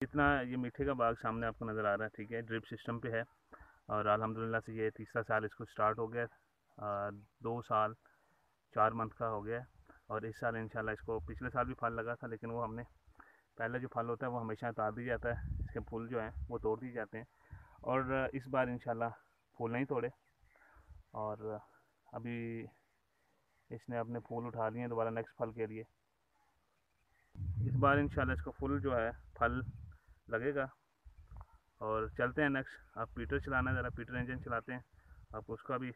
इतना ये मीठे का बाग सामने आपको नज़र आ रहा है, ठीक है? ड्रिप सिस्टम पे है। और अल्हम्दुलिल्लाह से ये तीसरा साल इसको स्टार्ट हो गया दो साल, चार मंथ का हो गया और इस साल इंशाल्लाह इसको, पिछले साल भी फल लगा था, लेकिन वो हमने, पहले जो फल होता है वो हमेशा उतार दिया जाता है। इसके फूल जो हैं, वो तोड़ दिए जाते हैं। और इस बार इंशाल्लाह फूल नहीं तोड़े। और अभी इसने अपने फूल उठा लिए दोबारा नेक्स्ट फल के लिए। इस बार इंशाल्लाह इसको फुल जो है, फल लगेगा। और चलते हैं नेक्स्ट आप पीटर चलाना ज़रा पीटर इंजन चलाते हैं। आपको उसका भी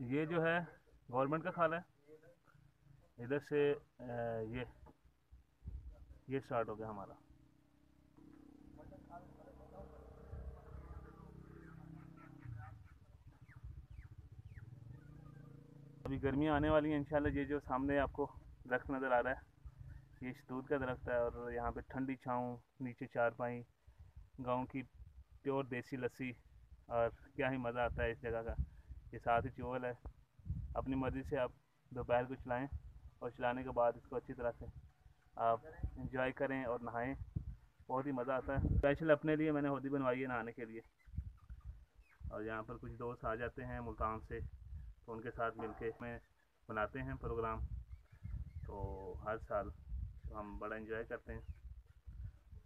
ये जो है, गवर्नमेंट का खाला है। इधर से ये ये स्टार्ट हो गया हमारा। अभी गर्मियाँ आने वाली हैं, इंशाल्लाह ये जो सामने आपको दरख्त नज़र आ रहा है, ये शतूत का दरख्त है और यहाँ पे ठंडी छाँव, नीचे चारपाई, गाँव की प्योर देसी लस्सी और क्या ही मज़ा आता है इस जगह का। ये साथ ही चोल है। अपनी मर्ज़ी से आप दोपहर को चलाएँ और चलाने के बाद इसको अच्छी तरह से आप इंजॉय करें और नहाएँ। बहुत ही मज़ा आता है। स्पेशल अपने लिए मैंने होदी बनवाई है नहाने के लिए। और यहाँ पर कुछ दोस्त आ जाते हैं मुल्तान से तो उनके साथ मिलके में बनाते हैं प्रोग्राम तो हर साल हम बड़ा इंजॉय करते हैं।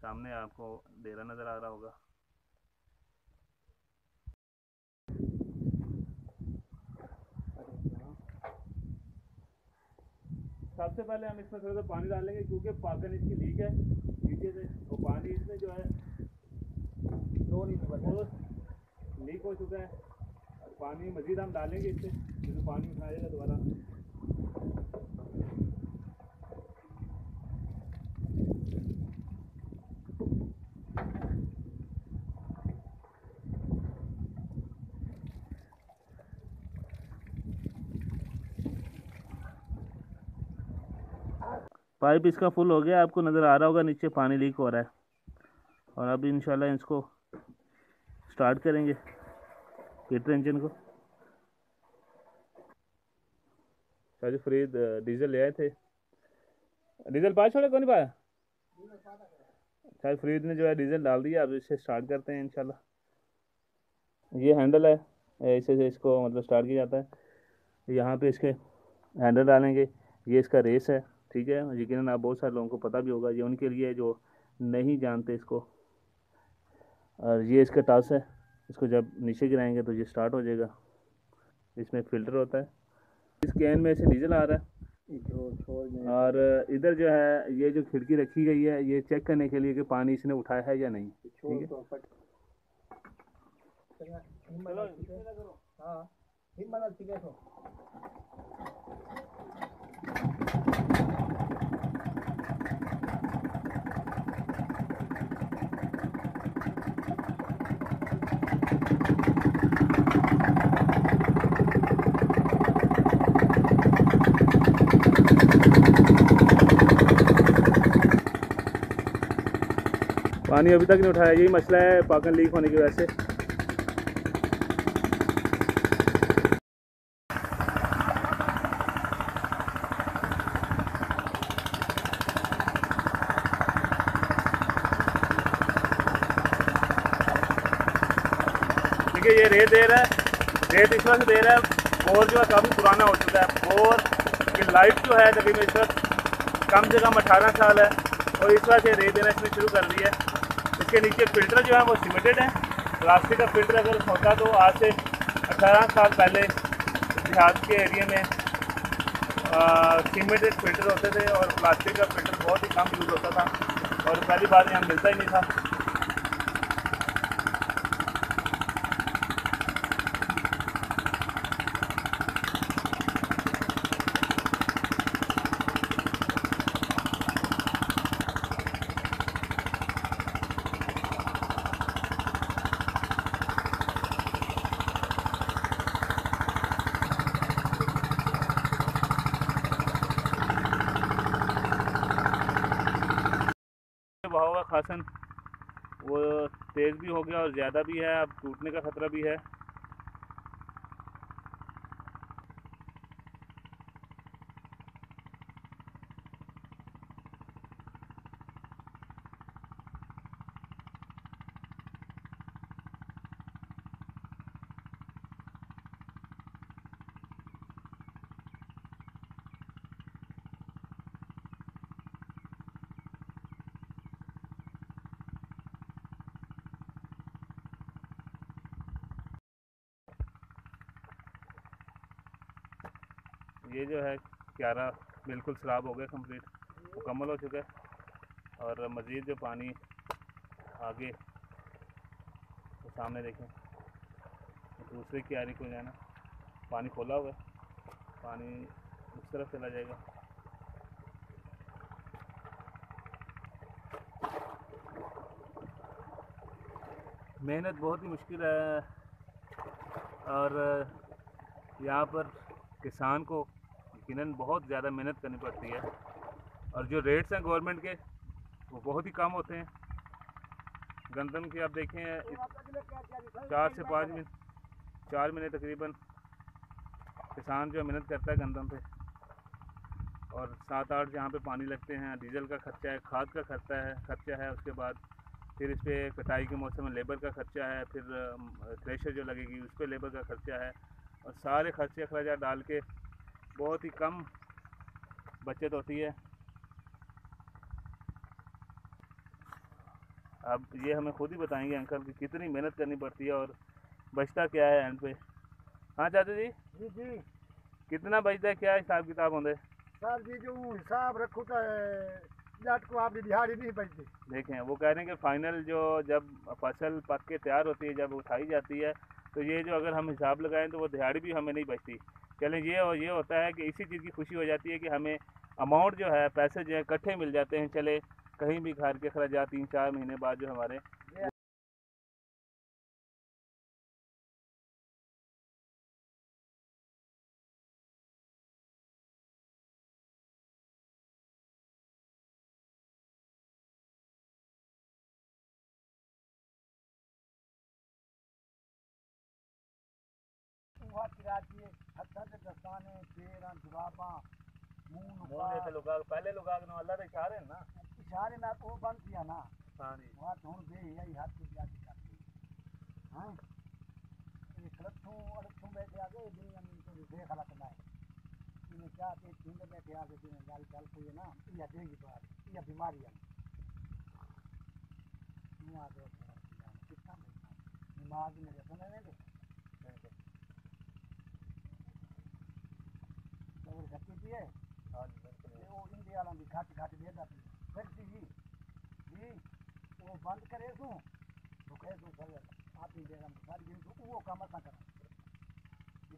सामने आपको डेरा नज़र आ रहा होगा। सबसे पहले हम इसमें थोड़ा सा पानी डालेंगे क्योंकि पाकन इसकी लीक है। नीचे से और पानी इसमें जो है, दो लीटर लीक हो चुका है। पानी मज़ीद हम डालेंगे इससे, जिसमें पानी उठाएगा दोबारा। पाइप इसका फुल हो गया, आपको नज़र आ रहा होगा, नीचे पानी लीक हो रहा है। और अब इंशाल्लाह इसको स्टार्ट करेंगे पीटर इंजन को। शायद फरीद डीजल ले आए थे। डीजल पाया छोड़े कौन नहीं पाया? शायद फरीद ने जो है डीजल डाल दिया, अब इसे स्टार्ट करते हैं इंशाल्लाह। ये हैंडल है ऐसे से इसको मतलब स्टार्ट किया जाता है। यहाँ पे इसके हैंडल डालेंगे, ये इसका रेस है। ठीक है? यकीन आप बहुत सारे लोगों को पता भी होगा, ये उनके लिए जो नहीं जानते इसको। और ये इसका टस है, इसको जब नीचे गिराएँगे तो ये स्टार्ट हो जाएगा। इसमें फ़िल्टर होता है। इस कैन में से डीजल आ रहा है। और इधर जो है, ये जो खिड़की रखी गई है, ये चेक करने के लिए कि पानी इसने उठाया है या नहीं। ठीक है? पानी अभी तक नहीं उठाया, यही मसला है पाकन लीक होने की वजह से। ये रेत दे रहा है, रेत इस वक्त दे रहा है, बोर जो है काफ़ी पुराना हो चुका है। बोर की लाइफ जो है तकरीबन इस वक्त कम से कम अठारह साल है, और इस वक्त ये रेत देना इसने शुरू कर दी है। इसके नीचे फ़िल्टर जो है वो सीमेंटेड है। प्लास्टिक का फ़िल्टर अगर होता तो आज से अठारह साल पहले देहात के एरिया में सीमेंटेड फ़िल्टर होते थे और प्लास्टिक का फ़िल्टर बहुत ही कम यूज़ होता था और पहली बार यहाँ मिलता ही नहीं था। खासन वो तेज़ भी हो गया और ज़्यादा भी है, अब टूटने का ख़तरा भी है। ये जो है क्यारा बिल्कुल सराब हो गया कंप्लीट, मुकम्मल हो चुका है। और मज़ीद जो पानी आगे तो सामने देखें, दूसरे क्यारी को जाना, पानी खोला हुआ है, पानी उस तरफ़ चला जाएगा। मेहनत बहुत ही मुश्किल है और यहाँ पर किसान को यकीनन बहुत ज़्यादा मेहनत करनी पड़ती है। और जो रेट्स हैं गवर्नमेंट के, वो बहुत ही कम होते हैं। गंदम की आप देखें, चार से पाँच मिनट चार महीने तकरीबन किसान जो मेहनत करता है गंदम पे। और सात आठ जहाँ पे पानी लगते हैं, डीजल का खर्चा है, खाद का खर्चा है खर्चा है उसके बाद फिर इस पे कटाई के मौसम में लेबर का खर्चा है, फिर थ्रेशर जो लगेगी उस पर लेबर का खर्चा है। और सारे खर्चे अखराज डाल के बहुत ही कम बचत होती है। अब ये हमें खुद ही बताएँगे अंकल कि कितनी मेहनत करनी पड़ती है और बचता क्या है एंड पे। हाँ चाचा जी? जी जी। कितना बचता है? क्या हिसाब किताब होंगे? सर जी जो हिसाब रखो तो को दिहाड़ी नहीं बचती देखें वो कह रहे हैं कि फाइनल जो जब फ़सल पक के तैयार होती है जब उठाई जाती है तो ये जो अगर हम हिसाब लगाएँ तो वो दिहाड़ी भी हमें नहीं बचती। चलें ये और ये होता है कि इसी चीज़ की खुशी हो जाती है कि हमें अमाउंट जो है, पैसे जो है इकट्ठे मिल जाते हैं, चले कहीं भी घर के खर्चा तीन चार महीने बाद जो हमारे दस्ताने पेरा जुराबा मुँह लोग पहले लोग अल्लाह के इशारे हैं ना। इशारे में वो बंद किया ना। हाँ जी। वहाँ तो हूँ दे यही हाथ की जाती जाती हाँ। ये खलत्थों अड़थों बैठे आ गए दुनिया में तो देख अलग ना है। इन्हें क्या के झुंड बैठे आ गए जिन्हें गाल चाल कोई ना यह देगी तो आज यह बीमारी है। यूँ आ गए कितना दिमाग मेरे सुने नहीं दे दूर धक्की दी है। वो इंडिया की घट घट दे दी फिर जी जी वो बंद करे सू तो कह दो सर आप ही दे सारी गिन तो वो काम असा करा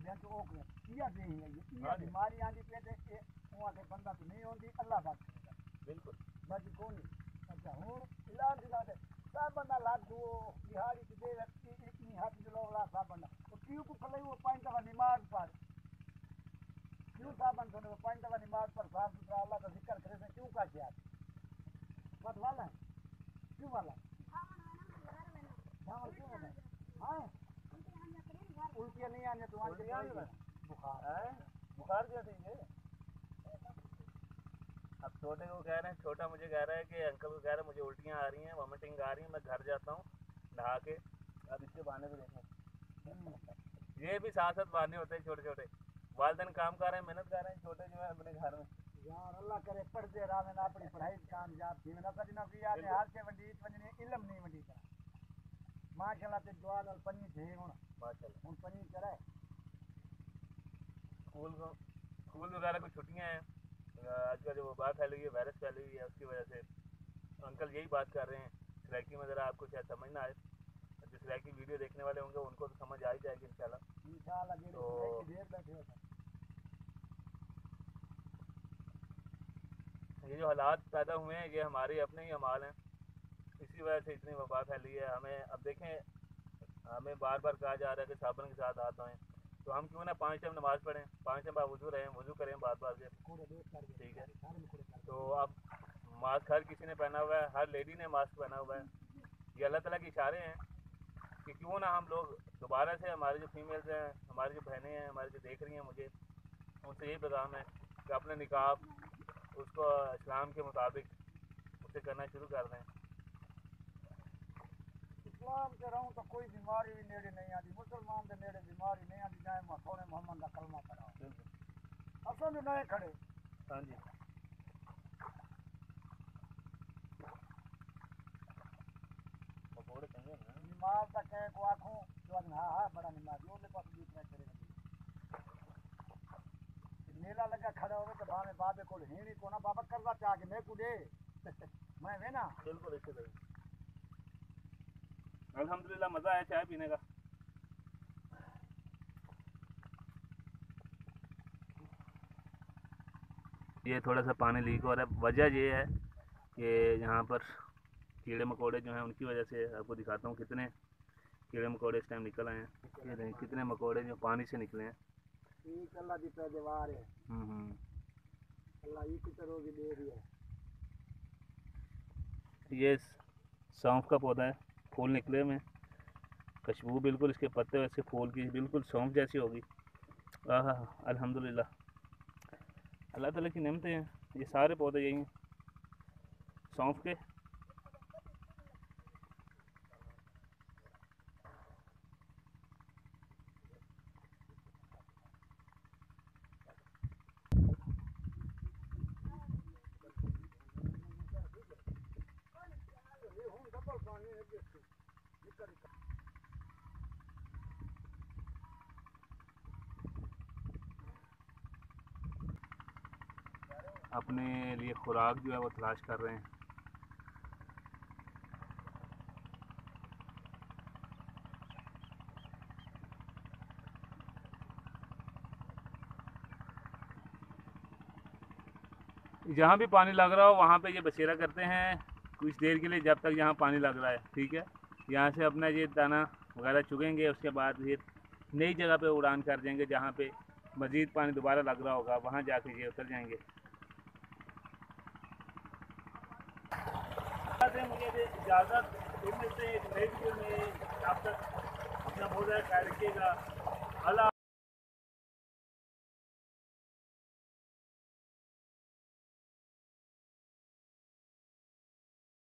बैंक ओ के किया दे है ये। बीमारी हाँ आंदी पे ते उवा के बंदा तो नहीं होंदी अल्लाह बात करेगा बिल्कुल। बाकी कोनी अच्छा और इलाज इलाज सब बंदा लाग दो बिहारी दे रखी इतनी हाथ जलोला सब बंदा तो क्यों को फले वो पाइन का बीमार पड़ बन नमाज़ पर साफ़ सुथरा अल्लाह का ज़िक्र करे से क्यों का किया वाला है क्यों वाला हाँ, क्यों हाँ। नहीं आने तो आज बुखार है। बुखार क्या थी तो ये। अब छोटे को कह रहे हैं छोटा मुझे कह रहा है कि अंकल को कह रहा है मुझे उल्टियाँ आ रही हैं वॉमिटिंग आ रही है मैं घर जाता हूँ नहा के। अब इसके बहाने को देखें। हम्म। ये भी साथ साथ बहाने होते हैं छोटे छोटे वालदेन काम कर रहे हैं मेहनत कर रहे हैं छोटे जो है अपने घर में। यार अल्लाह करे पढ़ते रहा ना अपनी पढ़ाई कामयाब थी ना कदी ना भी आने हाल से वंडी वंजने इल्म नहीं वंडी करा। माशाल्लाह ते दुआ नाल पनी थे हुन। माशाल्लाह। हुन पनी करे स्कूल को स्कूल वगैरह को छुट्टियाँ हैं। आजकल जो वबा फैली हुई है वायरस फैली हुई है उसकी वजह से अंकल यही बात कर रहे हैं। सराइकी में ज़रा आपको शायद समझ ना आए। जो सराइकी वीडियो देखने वाले होंगे उनको तो समझ आ ही जाएगी जेड़े तो- पढ़ाई के ढेर बैठे हो ये जो हालात पैदा हुए हैं, ये हमारे अपने ही अमाल हैं। इसी वजह से इतनी वबा फैली है। हमें, अब देखें, हमें बार बार कहा जा रहा है कि साबुन के साथ हाथ धोएँ। तो हम क्यों ना पाँच टाइम नमाज़ पढ़ें? पाँच टाइम आप वज़ू रहें, वज़ू करें बार बार कर ठीक है? तो अब मास्क हर किसी ने पहना हुआ है, हर लेडी ने मास्क पहना हुआ है। ये अल्लाह ताला के इशारे हैं कि क्यों ना हम लोग दोबारा से हमारे जो फीमेल्स हैं, हमारी जो बहनें हैं, हमारी जो देख रही हैं मुझे, उनसे यही पैगाम है कि अपने निकाब उसको इस्लाम के मुताबिक उसे करना शुरू कर दें। इस्लाम से रहूँ तो कोई बीमारी भी नेड़े नहीं आती। मुसलमान के नेड़े बीमारी नहीं आती जाए मैं सोने मोहम्मद का कलमा पढ़ा असल में नए खड़े। हाँ जी। पकौड़े चंगे हैं नमाज़ का को आखूं आज हाँ हाँ बड़ा नमाज़। वो मेरे पास दूसरा करेगा मेला लगा खड़ा होवे तो भावे बाबे को हेणी को ना बाबा करवा चाह के मैं को दे मैं वे ना। बिल्कुल इसी तरह। अल्हम्दुलिल्लाह मज़ा आया चाय पीने का। ये थोड़ा सा पानी लीक हो रहा है। वजह ये है कि यहाँ पर कीड़े मकोड़े जो हैं उनकी वजह से आपको दिखाता हूँ कितने कीड़े मकोड़े इस टाइम निकल आए हैं। ये देखें, कितने मकोड़े जो पानी से निकले हैं। अल्लाह पैदावार है हम्म, हम्म। अल्लाह ही तरह की दे रही है ये सौंफ का पौधा है फूल निकले में खुशबू बिल्कुल इसके पत्ते वैसे फूल की बिल्कुल सौंफ जैसी होगी। आह अल्हम्दुलिल्लाह। अल्लाह ताला की नेमतें हैं ये सारे पौधे यही हैं। सौंफ के ये हूँ डबल पानी है देखो निकल अपने लिए खुराक जो है वो तलाश कर रहे हैं। जहाँ भी पानी लग रहा हो, वहाँ पे ये बसेरा करते हैं। कुछ देर के लिए जब तक यहाँ पानी लग रहा है, ठीक है? यहाँ से अपना ये दाना वगैरह चुगेंगे, उसके बाद फिर नई जगह पे उड़ान कर देंगे, जहाँ पे मज़ीद पानी दोबारा लग रहा होगा, वहाँ जाके ये उतर जाएँगे। मुझे इजाज़त आप तक अपना